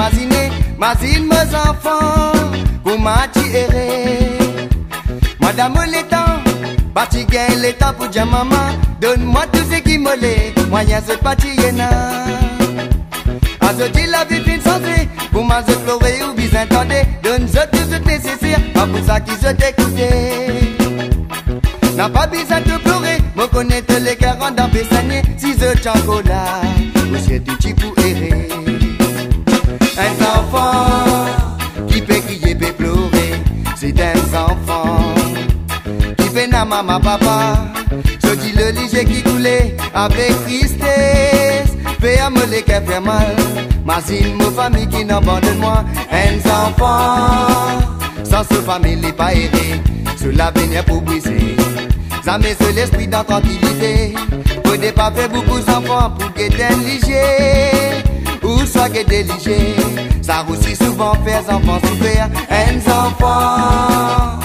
mazine, mazine mes enfants, comment tu errais? Madame l'étang, bâti gain l'état pour dire maman, donne-moi tout ce qui me l'est, moyen ce parti yéna. A ce dit la vie fin sensée, pour m'a pleurer ou bien entendre, donne-moi tout ce nécessaire, pas pour ça qui se t'écouter. N'a pas besoin de pleurer, me connaître les 40 ans années, si je chocolat, monsieur du petit pour errer. Fait maman papa. Je dis le léger qui coulait avec tristesse, fait à me les fait mal. Ma zine, ma famille qui n'abandonne moi, un enfant sans ce famille pas erré, cela venait pour briser. Met sur l'esprit dans tranquillité. Faut pas faire beaucoup d'enfants pour que léger. Ou soit que léger. Ça aussi souvent fait enfants souffrir. Un enfant.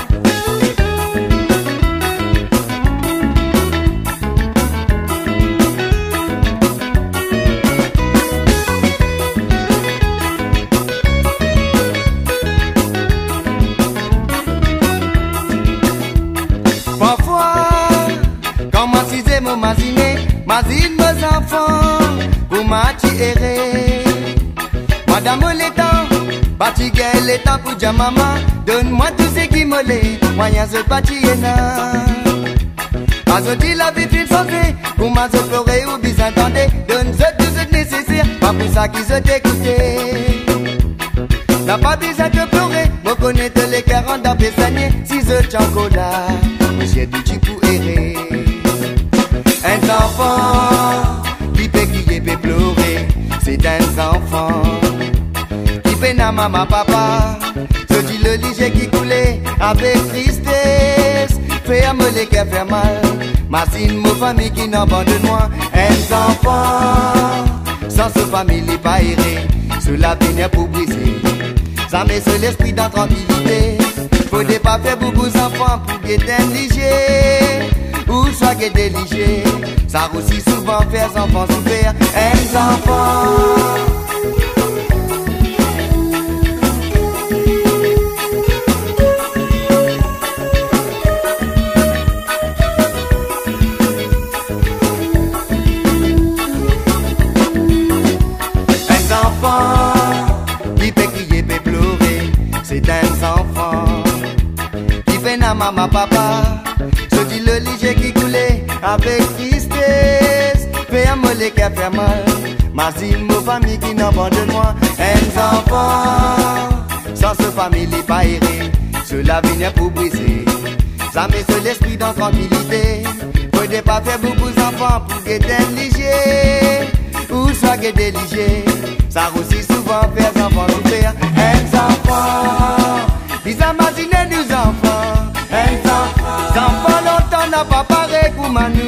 Parfois, quand ma cisé mon mazine, mazine mes enfants, pour ma. Madame l'état, bâti gain l'état pour dire maman, donne-moi tout ce qui me l'est, moyen se bâti Pas dit la vie fine santé, pour ma se pleurer ou bien donne-moi tout ce nécessaire, pas pour ça qui se t'écouter. N'a pas besoin de pleurer, me connaître les 40 ans si je chocolat, j'ai du errer. Un enfant qui peut crier, peut pleurer, c'est un enfant qui fait na maman papa. Je dis le léger qui coulait avec tristesse, fait à me les cœurs faire mal. Ma signe, ma famille qui n'abandonne moi, un enfant sans ce famille pas erré, cela venait pour briser. Ça met sur l'esprit dans tranquillité. Faut pas faire beaucoup d'enfants pour guetter léger. Ou soit guetter léger. Ça aussi souvent faire enfants souffrir. Un enfant. Un maman papa. Je dis le léger qui coulait avec tristesse, fait à me les cœurs faire mal. Ma famille qui n'abandonne moi, un enfant sans ce famille pas erré, cela vient pour briser. Ça met sur l'esprit dans tranquillité. Faut pas faire beaucoup d'enfants pour guetter léger. Ou soit guetter léger. Ça aussi On na papa rekumanu